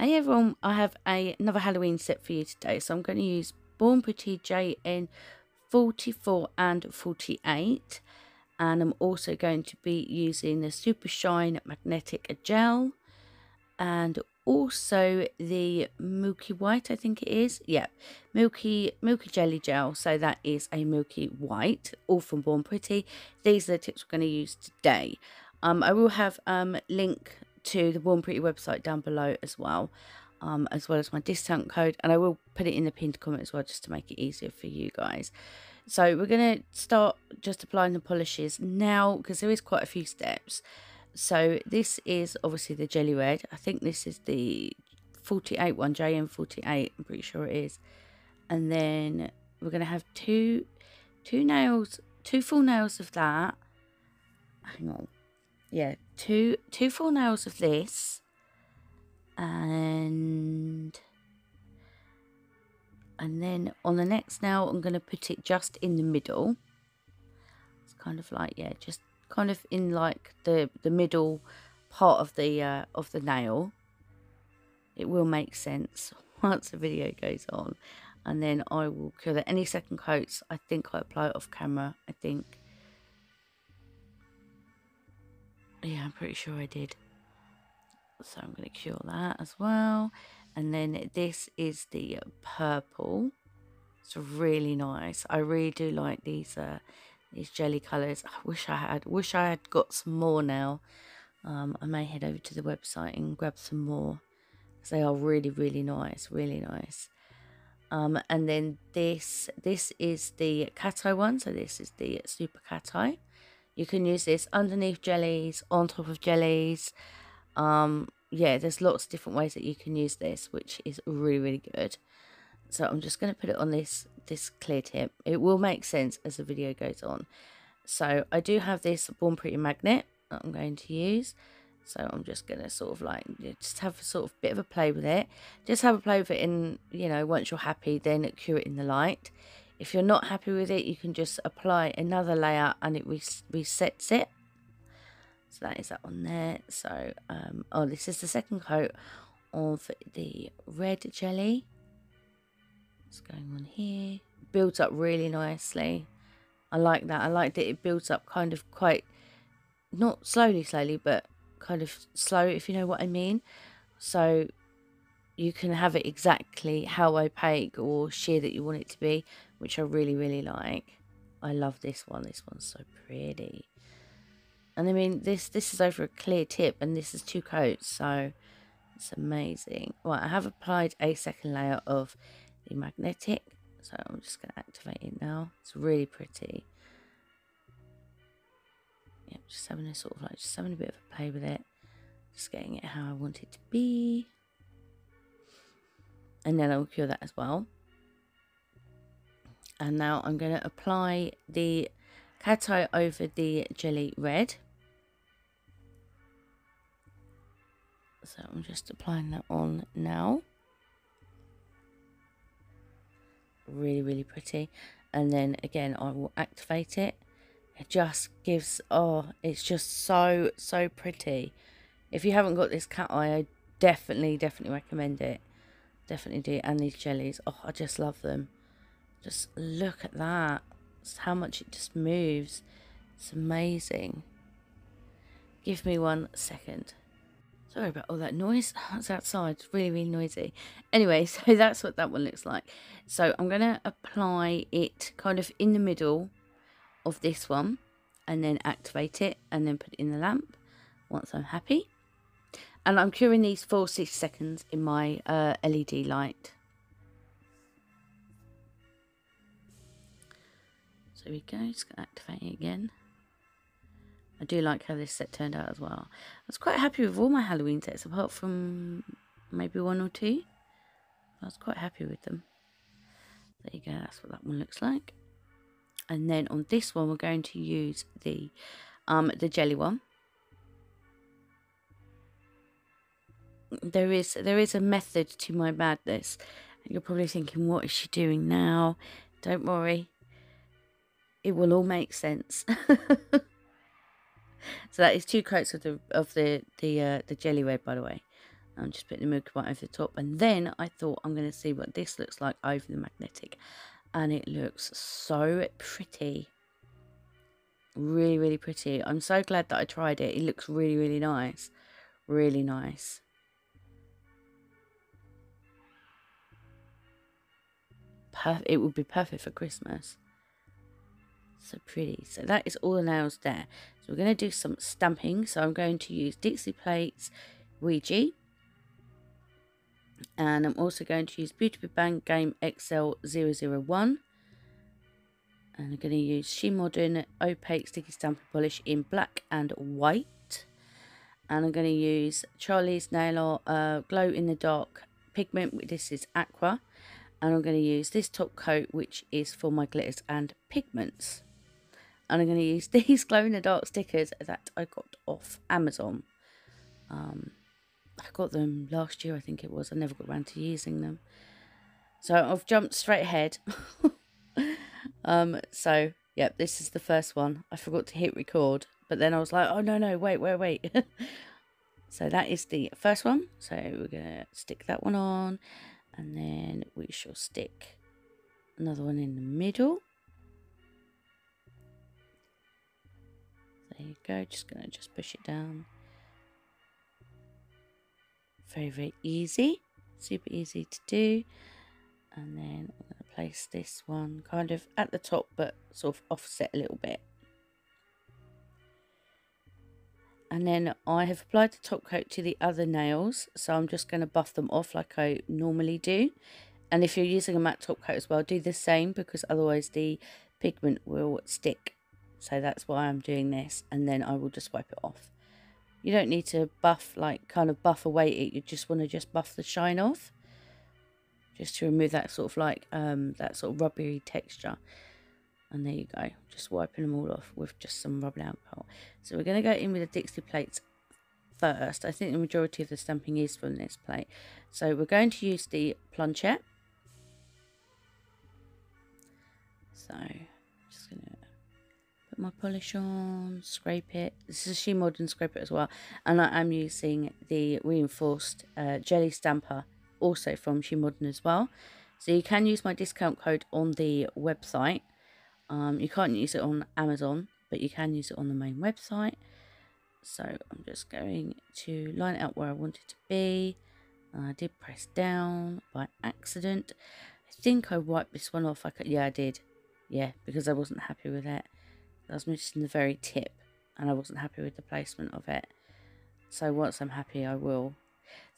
Hey everyone, I have a, another Halloween set for you today. So I'm going to use Born Pretty JN 44 and 48. And I'm also going to be using the Super Shine Magnetic Gel. And also the Milky White, I think it is. Yeah, Milky Milky Jelly Gel. So that is a Milky White, all from Born Pretty. These are the tips we're going to use today. Um, I will have um link to the Born Pretty website down below as well, um, as well as my discount code. And I will put it in the pinned comment as well, just to make it easier for you guys. So we're going to start just applying the polishes now, because there is quite a few steps. So this is obviously the Jelly Red. I think this is the 48 one, JN48, I'm pretty sure it is. And then we're going to have two, two nails, two full nails of that. Hang on yeah, two two full nails of this, and and then on the next nail, I'm going to put it just in the middle. It's kind of like yeah, just kind of in like the the middle part of the uh, of the nail. It will make sense once the video goes on, and then I will cure that. Any second coats, I think I apply it off camera. I think Yeah, I'm pretty sure I did. So I'm going to cure that as well. And then this is the purple. It's really nice. I really do like these uh, these jelly colours. I wish I had wish I had got some more now. Um, I may head over to the website and grab some more. They are really, really nice, really nice. Um, and then this this is the cat eye one. So this is the super cat eye. You can use this underneath jellies, on top of jellies. Um, yeah, there's lots of different ways that you can use this, which is really, really good. So I'm just going to put it on this, this clear tip. It will make sense as the video goes on. So I do have this Born Pretty magnet that I'm going to use. So I'm just going to sort of like, just have a sort of bit of a play with it. Just have a play with it in, you know, once you're happy, then cure it in the light. If you're not happy with it, you can just apply another layer and it res resets it. So that is that one there. So, um, oh, this is the second coat of the red jelly. What's going on here? Builds up really nicely. I like that. I like that it builds up kind of quite, not slowly, slowly, but kind of slow, if you know what I mean. So you can have it exactly how opaque or sheer that you want it to be, which I really, really like. I love this one. This one's so pretty. And I mean, this this is over a clear tip, and this is two coats, so it's amazing. Well, I have applied a second layer of the magnetic, so I'm just going to activate it now. It's really pretty. Yep, just having a sort of like, just having a bit of a play with it. Just getting it how I want it to be and then I'll cure that as well. And now I'm going to apply the cat eye over the jelly red. So I'm just applying that on now. Really, really pretty. And then again, I will activate it. It just gives, oh, it's just so, so pretty. If you haven't got this cat eye, I definitely, definitely recommend it. Definitely do. And these jellies. Oh, I just love them. Just look at that. Just how much it just moves. It's amazing. Give me one second. Sorry about all that noise. It's outside. It's really, really noisy. Anyway, so that's what that one looks like. So I'm going to apply it kind of in the middle of this one. And then activate it. And then put it in the lamp once I'm happy. And I'm curing these for 60 seconds in my uh, LED light. So we go, just going to activate it again. I do like how this set turned out as well. I was quite happy with all my Halloween sets, apart from maybe one or two. I was quite happy with them. There you go, that's what that one looks like. And then on this one, we're going to use the um, the jelly one. there is there is a method to my madness. You're probably thinking, what is she doing now? Don't worry. It will all make sense. so that is two coats of the of the the uh, the jelly red, by the way. I'm just putting the milk white over the top. And then I thought I'm going to see what this looks like over the magnetic. And it looks so pretty. Really, really pretty. I'm so glad that I tried it. It looks really, really nice. Really nice. Perf it would be perfect for Christmas. So pretty. So that is all the nails there. So we're going to do some stamping. So I'm going to use Dixie Plates Ouija. And I'm also going to use Beauty Bang Game XL001. And I'm going to use She Modern Opaque Sticky Stamping Polish in black and white. And I'm going to use Charlie's Nail Art uh, Glow in the Dark pigment. This is Aqua. And I'm going to use this top coat, which is for my glitters and pigments. And I'm going to use these glow in the dark stickers that I got off Amazon. Um, I got them last year, I think it was. I never got around to using them. So I've jumped straight ahead. um, so, yep, this is the first one. I forgot to hit record. But then I was like, oh, no, no, wait, wait, wait. so that is the first one. So we're going to stick that one on. And then we shall stick another one in the middle. Go. Just going to just push it down. Very, very easy. Super easy to do. And then I'm going to place this one kind of at the top, but sort of offset a little bit. And then I have applied the top coat to the other nails. So I'm just going to buff them off like I normally do. And if you're using a matte top coat as well, do the same because otherwise the pigment will stick. So that's why I'm doing this. And then I will just wipe it off. You don't need to buff, like kind of buff away it. You just want to just buff the shine off. Just to remove that sort of like, um, that sort of rubbery texture. And there you go. Just wiping them all off with just some rubbing alcohol. So we're going to go in with the Dixie plates first. I think the majority of the stamping is from this plate. So we're going to use the planchette. So put my polish on, scrape it. This is She Modern scraper as well. And I am using the reinforced uh, jelly stamper also from She Modern as well. So you can use my discount code on the website. Um, you can't use it on Amazon, but you can use it on the main website. So I'm just going to line it up where I want it to be. I did press down by accident. I think I wiped this one off. I could, yeah, I did. Yeah, because I wasn't happy with it. I was missing the very tip and I wasn't happy with the placement of it. So once I'm happy, I will.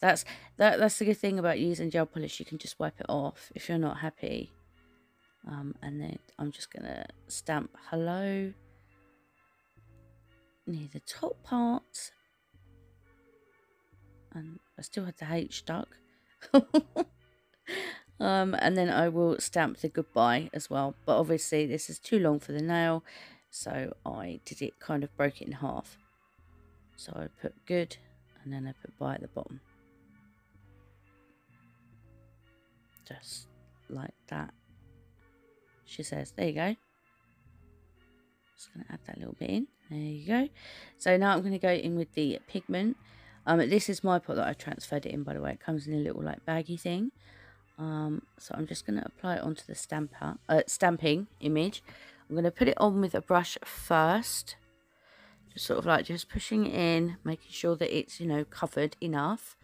That's that. That's the good thing about using gel polish. You can just wipe it off if you're not happy. Um, and then I'm just gonna stamp hello near the top part. And I still had the H stuck. um, and then I will stamp the goodbye as well. But obviously this is too long for the nail. So I did it kind of broke it in half. So I put good and then I put bye at the bottom. Just like that. She says, there you go. Just going to add that little bit in. There you go. So now I'm going to go in with the pigment. Um, this is my pot that I transferred it in, by the way. It comes in a little like baggy thing. Um, so I'm just going to apply it onto the stamper, uh, stamping image. I'm going to put it on with a brush first. Just sort of like just pushing it in, making sure that it's, you know, covered enough.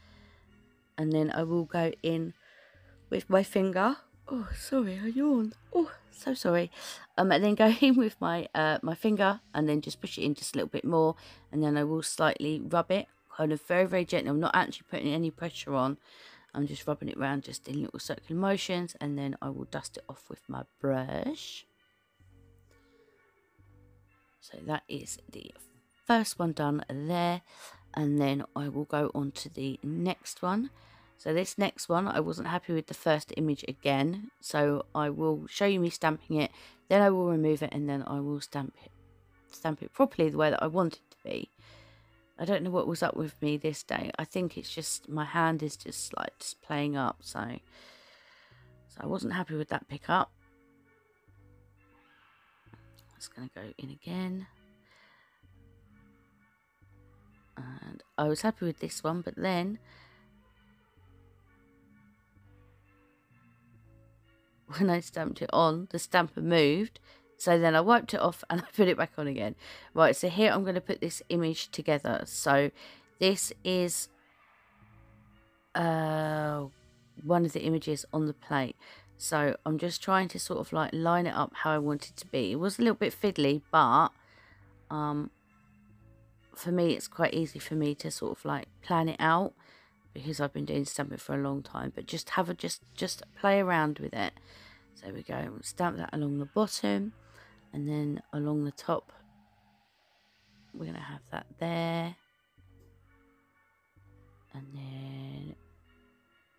And then I will go in with my finger. Oh, sorry, I yawned. Oh, so sorry. Um, and then go in with my uh, my finger and then just push it in just a little bit more. And then I will slightly rub it, kind of very, very gently. I'm not actually putting any pressure on. I'm just rubbing it around just in little circular motions. And then I will dust it off with my brush. So that is the first one done there. And then I will go on to the next one. So this next one, I wasn't happy with the first image again. So I will show you me stamping it. Then I will remove it and then I will stamp it, stamp it properly the way that I want it to be. I don't know what was up with me this day. I think it's just my hand is just like just playing up. So, so I wasn't happy with that pickup just going to go in again. And I was happy with this one, but then when I stamped it on, the stamper moved. So then I wiped it off and I put it back on again. Right, so here I'm going to put this image together. So this is uh, one of the images on the plate. So I'm just trying to sort of like line it up how I want it to be. It was a little bit fiddly, but um, for me, it's quite easy for me to sort of like plan it out because I've been doing stamping for a long time. But just have a just just play around with it. So we go stamp that along the bottom, and then along the top, we're gonna have that there, and then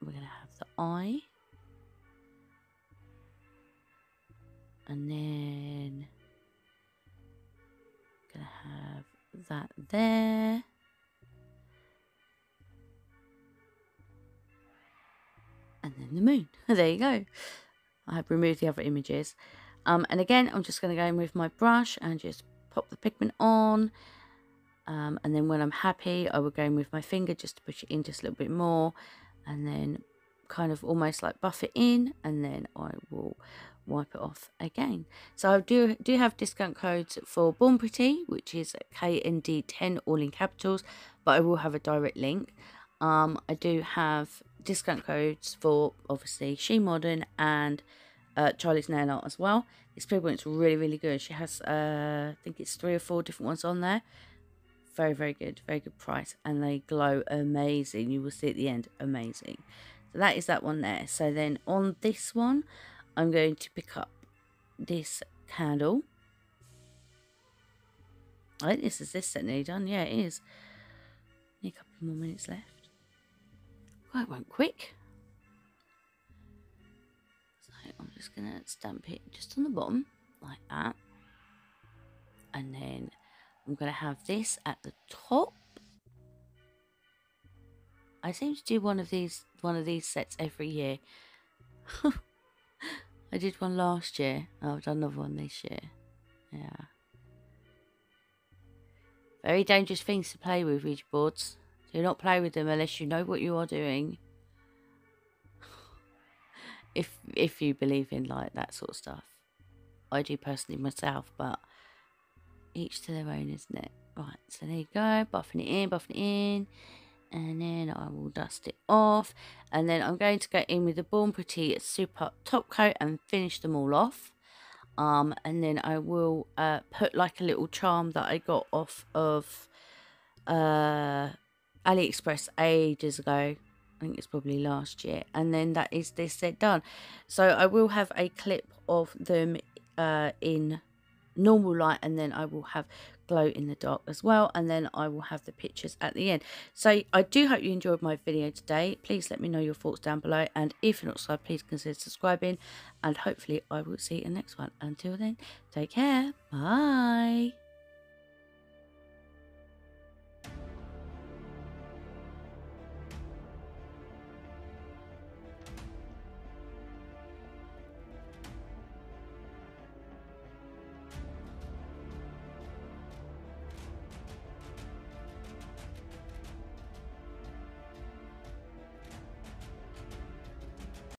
we're gonna have the eye. And then gonna have that there. And then the moon. There you go. I have removed the other images. Um, and again I'm just going to go in with my brush and just pop the pigment on. Um, and then when I'm happy I will go in with my finger just to push it in just a little bit more. And then kind of almost like buff it in. And then I will wipe it off again. So I do do have discount codes for Born Pretty, which is KND10 all in capitals, but I will have a direct link. Um, I do have discount codes for obviously She Modern and uh, Charlie's Nail Art as well. This pigment's really really good. She has uh, I think it's three or four different ones on there. Very very good, very good price, and they glow amazing. You will see at the end, amazing. So that is that one there. So then on this one, I'm going to pick up this candle. I think this is this set nearly done. Yeah, it is. Need a couple more minutes left. Quite went quick. So I'm just going to stamp it just on the bottom, like that. And then I'm going to have this at the top. I seem to do one of these one of these sets every year. I did one last year. Oh, I've done another one this year. Yeah. Very dangerous things to play with, Ouija boards. Do not play with them unless you know what you are doing. if if you believe in like that sort of stuff. I do personally myself, but each to their own, isn't it? Right, so there you go, buffing it in, buffing it in and then I will dust it off. And then I'm going to go in with the Born Pretty Super Top Coat and finish them all off. Um, and then I will uh, put like a little charm that I got off of uh, AliExpress ages ago. I think it's probably last year. And then that is this set done. So I will have a clip of them uh, in normal light and then I will have glow in the dark as well and then I will have the pictures at the end. So I do hope you enjoyed my video today. Please let me know your thoughts down below and if you're not subscribed please consider subscribing and hopefully I will see you in the next one. Until then take care. Bye